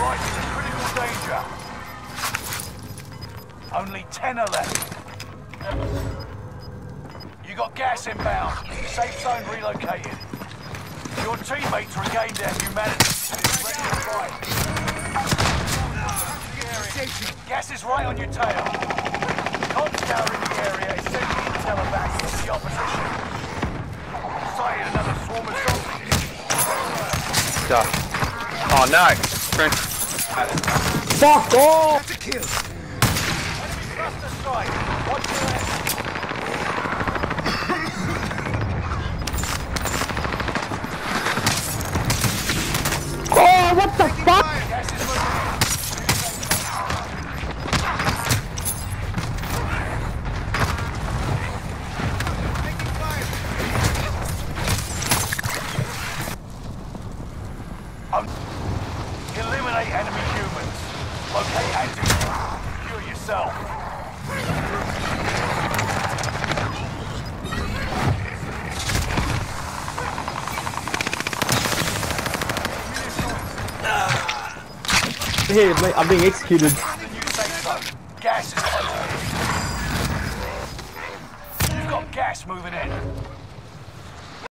Right, in critical danger. Only ten are left. You got gas inbound. Safe zone relocated. Your teammates regained their humanity and is ready to fight. Gas is right on your tail. Comms tower in the area is sending intel back to the opposition. Sighted another swarm of zombies. Duh. Oh no! Fuck off! Enemy cluster strike. Watch your left. Oh, what the fuck? Gas is moving in. Eliminate enemy humans. Locate anti Cure yourself. Here, mate, I'm being executed. The new safe zone. Gas is. You've got gas moving in.